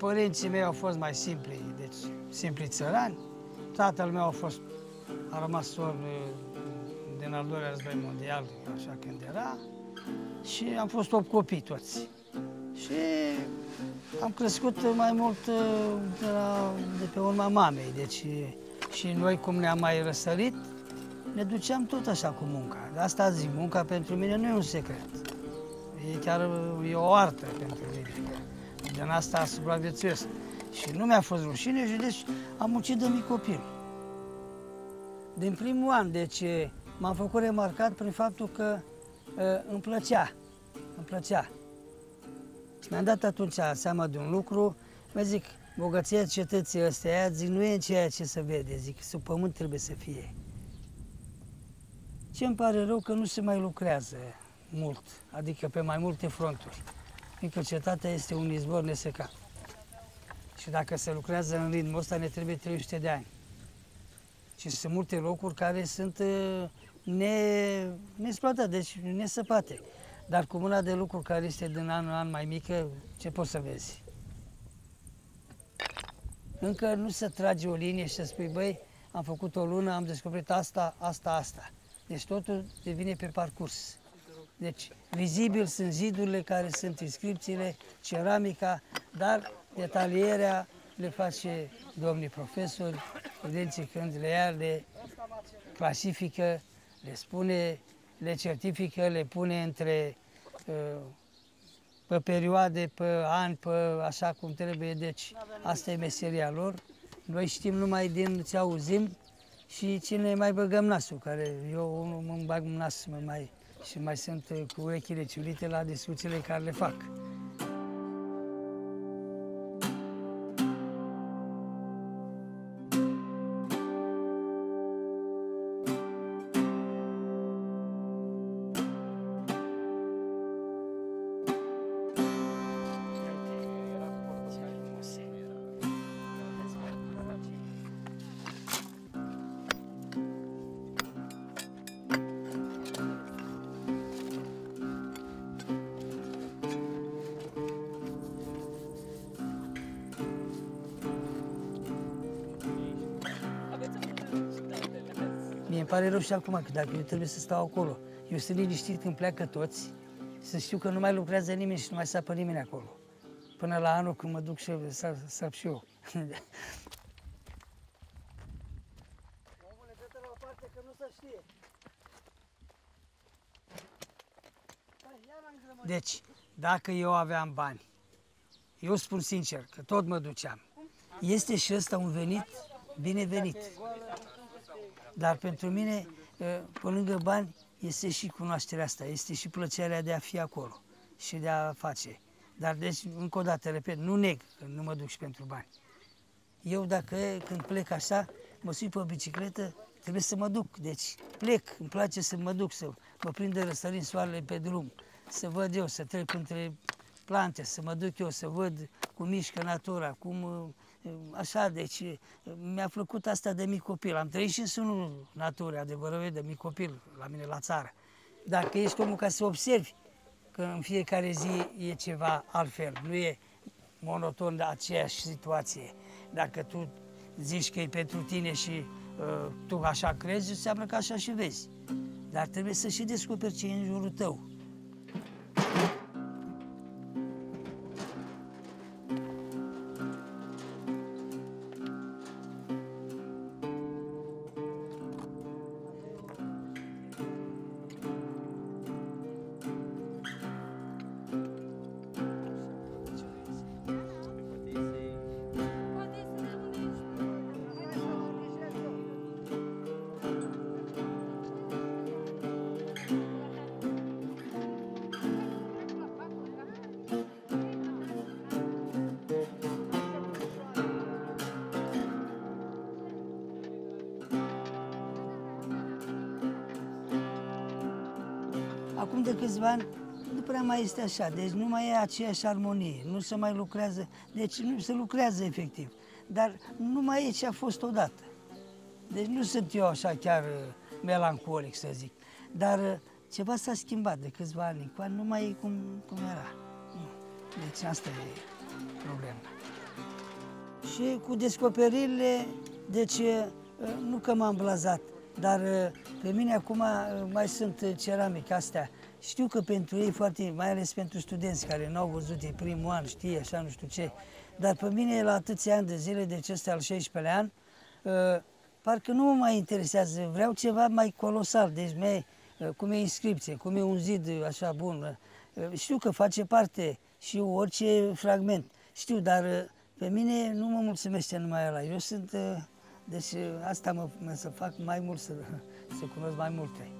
părinții mei au fost mai simpli, deci simpli țărani. Tatăl meu a fost, a rămas sor din al doilea război mondial, așa când era, și am fost 8 copii toți. Și am crescut mai mult de, la, de pe urma mamei, deci și noi cum ne-am mai răsărit, ne duceam tot așa cu munca. De asta zic, munca pentru mine nu e un secret. E chiar e o artă pentru mine. Din asta supraviețuiesc. Și nu mi-a fost rușine și deci am muncit de mic copil. Din primul an, deci m-am făcut remarcat prin faptul că uh, îmi plăcea. Îmi plăcea. Și mi-am dat atunci seama de un lucru, mă zic, bogăția cetății astea, zic, nu e în ceea ce se vede, zic, sub pământ trebuie să fie. Ce îmi pare rău că nu se mai lucrează mult, adică pe mai multe fronturi, fiindcă cetatea este un izvor nesecat. Și dacă se lucrează în ritmul ăsta, ne trebuie 300 de ani. Și sunt multe locuri care sunt uh, ne, neexploatate, deci nesăpate. Dar cu mâna de lucru care este din an în an mai mică, ce poți să vezi? Încă nu se trage o linie și să spui, băi, am făcut o lună, am descoperit asta, asta, asta. Deci totul devine pe parcurs. Deci, vizibil sunt zidurile care sunt inscripțiile, ceramica, dar detalierea le face domnii profesori, studenții când le ia, le clasifică, le spune, le certifică, le pune între uh, pe perioade, pe ani, pe așa cum trebuie, deci asta e meseria lor. Noi știm numai din ce auzim și cine mai băgăm nasul, care eu nu mă bag nas mă mai, și mai sunt cu urechile ciulite la discuțiile care le fac. Pare rău și acum că dacă eu trebuie să stau acolo, eu sunt liniștit când pleacă toți, să știu că nu mai lucrează nimeni și nu mai sapă nimeni acolo. Până la anul când mă duc și eu, să sap și eu. Omule, dă la o parte că nu se știe. Deci, dacă eu aveam bani, eu spun sincer că tot mă duceam. Este și ăsta un venit binevenit. Dar pentru mine, pe lângă bani, este și cunoașterea asta, este și plăcerea de a fi acolo și de a face. Dar deci, încă o dată, repet, nu neg că nu mă duc și pentru bani. Eu dacă, când plec așa, mă sui pe bicicletă, trebuie să mă duc. Deci plec, îmi place să mă duc, să mă prind de răsărit soarele pe drum, să văd eu, să trec între plante, să mă duc eu, să văd cum mișcă natura, cum așa, deci mi-a plăcut asta de mic copil. Am trăit și în sunul naturii, adevărăt, de mic copil, la mine la țară. Dacă ești omul ca să observi că în fiecare zi e ceva altfel, nu e monoton de aceeași situație. Dacă tu zici că e pentru tine și uh, tu așa crezi, înseamnă că așa și vezi. Dar trebuie să și descoperi ce e în jurul tău. Acum de câțiva ani nu prea mai este așa, deci nu mai e aceeași armonie, nu se mai lucrează, deci nu se lucrează efectiv, dar nu mai e ce a fost odată. Deci nu sunt eu așa chiar uh, melancolic să zic, dar uh, ceva s-a schimbat de câțiva ani, nu mai e cum, cum era. Deci asta e problema. și cu descoperirile, deci uh, nu că m-am blazat, dar uh, pe mine acum uh, mai sunt ceramic astea. Știu că pentru ei foarte, mai ales pentru studenți care n-au văzut de primul an, știe așa, nu știu ce, dar pe mine la atâția ani de zile, de ce al 16 an, parcă nu mă mai interesează, vreau ceva mai colosal, deci mai, cum e inscripție, cum e un zid așa bun. Știu că face parte și orice fragment, știu, dar pe mine nu mă mulțumește numai ăla. Eu sunt, deci asta mă, mă să fac mai mult, să, să cunosc mai multe.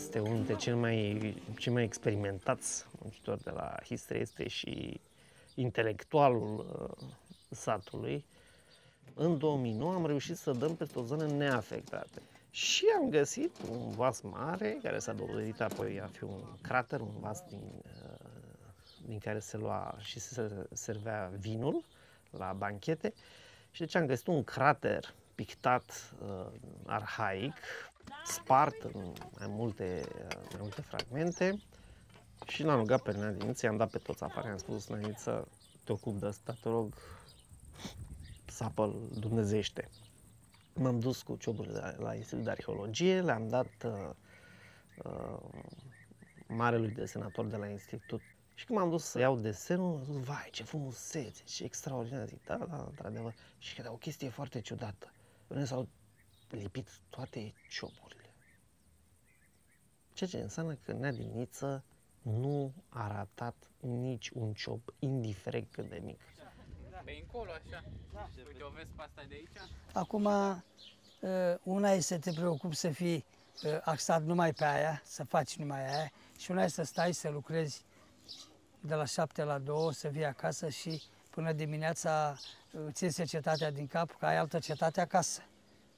Este unul dintre cei mai, cei mai experimentați muncitori de la Histre, este și intelectualul uh, satului. În 2009 am reușit să dăm peste o zonă neafectată. Și am găsit un vas mare, care s-a dovedit apoi a fi un crater, un vas din, uh, din care se lua și se servea vinul la banchete. Și deci am găsit un crater pictat uh, arhaic, spart în mai multe, mai multe fragmente și l-am rugat pe Neadiniță, i-am dat pe toți afară, i-am spus, Neadiniță, te ocup de asta, te rog, sapă dumnezește. M-am dus cu cioburile la, la Institutul de Arheologie, le-am dat uh, uh, marelui desenator de la institut și când m-am dus să iau desenul, am zis, vai, ce frumusețe, ce extraordinar. Zic, da, da, într-adevăr. Și că o chestie foarte ciudată. Vrem să lipit toate cioburile. Ceea ce înseamnă că Nea Diniță nu a ratat nici un ciob, indiferent cât de mic. Pe încolo, așa. Da. Uite, o vezi pe asta de aici? Acum, uh, una e să te preocupi să fii uh, axat numai pe aia, să faci numai aia, și una e să stai să lucrezi de la 7 la 2, să vii acasă și până dimineața uh, ții cetatea din cap, că ai altă cetate acasă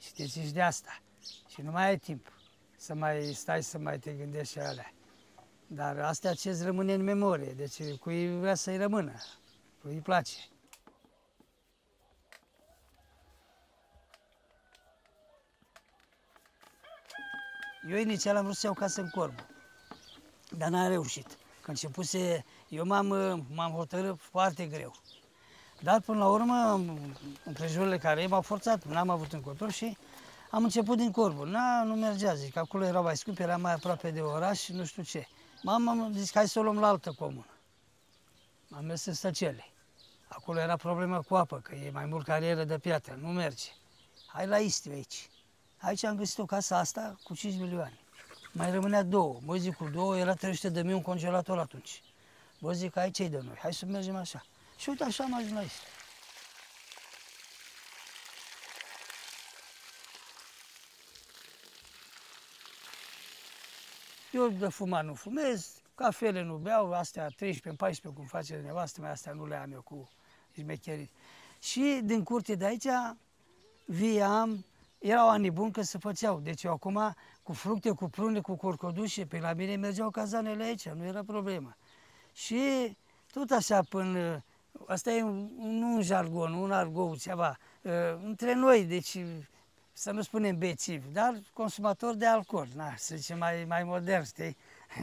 și te zici de asta. Și nu mai ai timp să mai stai să mai te gândești și alea. Dar astea ce îți rămâne în memorie, deci cui vrea să-i rămână, cui îi place. Eu inițial am vrut să iau casă în Corbu, dar n-am reușit. Când începuse, eu m-am, m-am hotărât foarte greu. Dar până la urmă, împrejurile care m-au forțat, n-am avut încotro și am început din Corbu. Na, nu mergea, zic, acolo era mai scump, era mai aproape de oraș și nu știu ce. Mama zic, hai să o luăm la altă comună. Am mers în Stăcele. Acolo era problema cu apă, că e mai mult carieră de piatră, nu merge. Hai la Istiu aici. Aici am găsit o casă asta cu 5 milioane. Mai rămânea două. Mă zic, cu două era 300 de mii un congelator atunci. Bă, zic, aici e de noi, hai să mergem așa. Și uite așa am ajuns la aici. Eu de fumat nu fumez, cafele nu beau, astea 13, 14, cum face nevastă mea, astea nu le am eu cu șmecherii. Și din curte de aici, viam, erau ani buni că se făceau. Deci eu acum, cu fructe, cu prune, cu curcodușe, pe la mine mergeau cazanele aici, nu era problemă. Și tot așa până Asta e un, nu un jargon, un argou, ceva. Uh, între noi, deci să nu spunem bețivi, dar consumator de alcool, na, să zicem mai, mai modern, știi?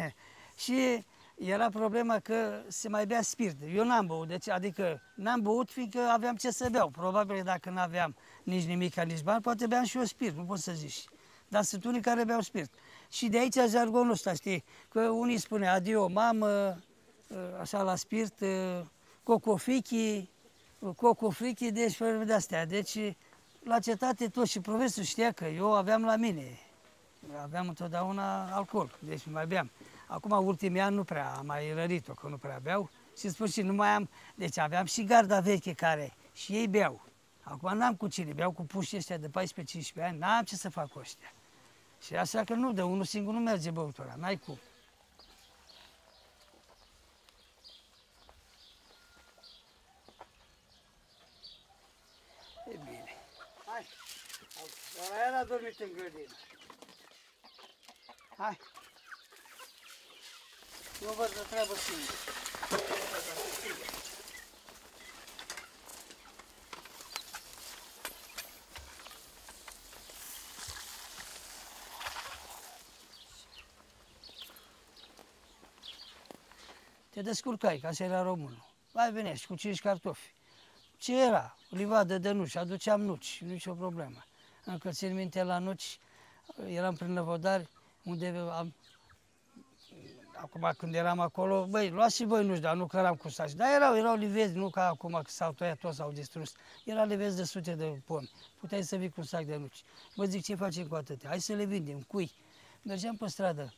și era problema că se mai bea spirit. Eu n-am băut, deci, adică n-am băut fiindcă aveam ce să beau. Probabil că dacă n-aveam nici nimic, nici bani, poate beam și eu spirit, nu pot să zici. Dar sunt unii care beau spirit. Și de aici jargonul ăsta, știi? Că unii spune adio mamă, uh, așa la spirit, uh, cocofichii, cocofrichii, deci felul de astea. Deci la cetate tot și profesorul știa că eu aveam la mine, aveam întotdeauna alcool, deci mai beam. Acum, ultimii ani nu prea am mai rărit-o, că nu prea beau. Și în sfârșit nu mai am, deci aveam și garda veche care și ei beau. Acum n-am cu cine, beau cu puștii ăștia de 14-15 ani, n-am ce să fac cu ăștia. Și așa că nu, de unul singur nu merge băutura, n-ai cum. Dar el a dormit în grădină. Hai. Eu văd de treabă singur. Te descurcai, ca să era românul. Mai venești cu cinci cartofi. Ce era? Livadă de nuci, aduceam nuci, nicio problemă. Încă țin minte la nuci, eram prin Năvodari, unde am... Acum când eram acolo, băi, luați și voi nuci, dar nu căram cu saci. Dar erau, erau livezi, nu ca acum că s-au tăiat toți, s-au distrus. Era livezi de sute de pomi. Puteai să vii cu un sac de nuci. Mă zic, ce facem cu atâtea? Hai să le vindem. Cui? Mergeam pe stradă,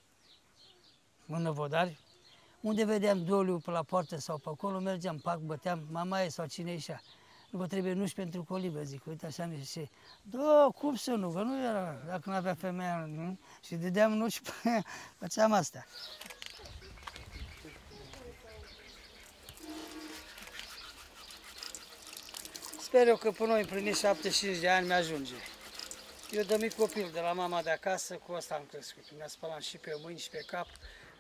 în Năvodari, unde vedeam doliu pe la poartă sau pe acolo, mergeam, pac, băteam, mamaie sau cine ieșea. Nu vă trebuie nuși pentru colibă, zic, uite așa mi se Da, cum să nu, că nu era, dacă nu avea femeia, nu? Și dădeam nuci, făceam asta. Sper eu că până împlinit 75 de ani mi-ajunge. Eu de mic copil, de la mama de acasă, cu asta am crescut. Mi-a spălat și pe mâini și pe cap.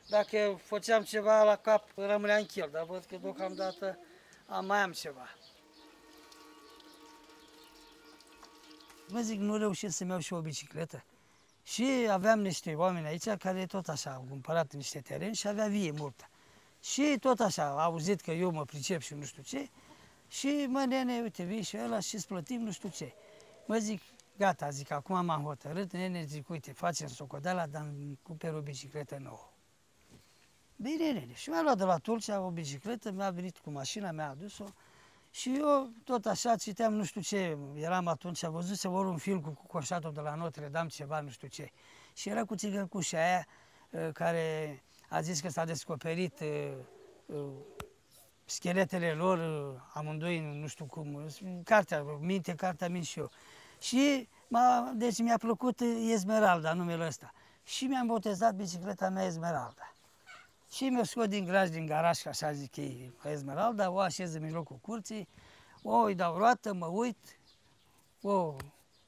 Dacă făceam ceva la cap, rămânea în chel, dar văd că deocamdată am, mai am ceva. Mă zic, nu reușesc să-mi iau și o bicicletă. Și aveam niște oameni aici care tot așa au cumpărat niște teren și avea vie multă. Și tot așa, au auzit că eu mă pricep și nu știu ce. Și mă, nene, uite, vii și ăla și îți plătim nu știu ce. Mă zic, gata, zic, acum m-am hotărât, nene, zic, uite, facem socoteala, dar îmi cumperi o bicicletă nouă. Bine, nene. Și mi-a luat de la Tulcea o bicicletă, mi-a venit cu mașina, mi-a adus-o. Și eu tot așa citeam, nu știu ce, eram atunci, am văzut să ori un film cu coșatul de la Notre Dame, ceva, nu știu ce. Și era cu țigăncușa aia uh, care a zis că s-a descoperit uh, uh, scheletele lor, amândoi, nu știu cum, cartea, minte, cartea mint și eu. Și m-a, deci mi-a plăcut Esmeralda, numele ăsta. Și mi-am botezat bicicleta mea Esmeralda. Și mi-o scot din graj, din garaj, așa zic ei, Esmeralda, o așez în mijlocul curții, o îi dau roată, mă uit, o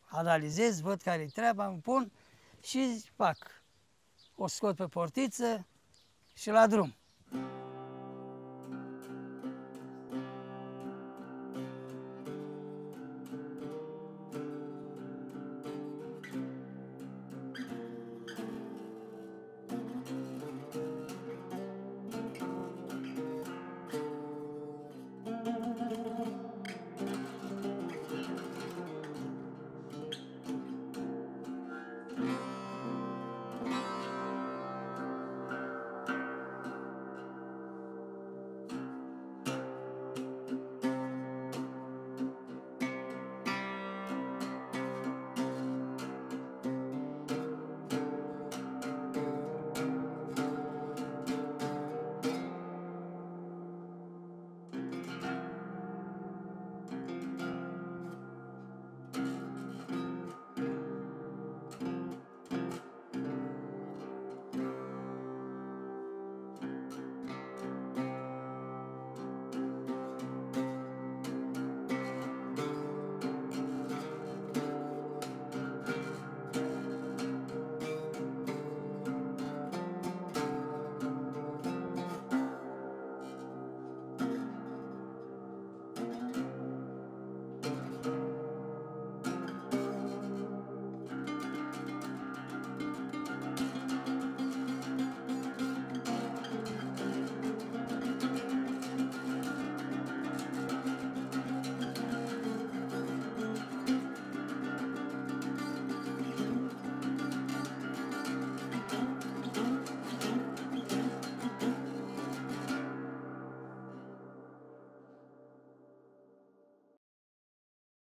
analizez, văd care-i treaba, îmi pun și fac. O scot pe portiță și la drum.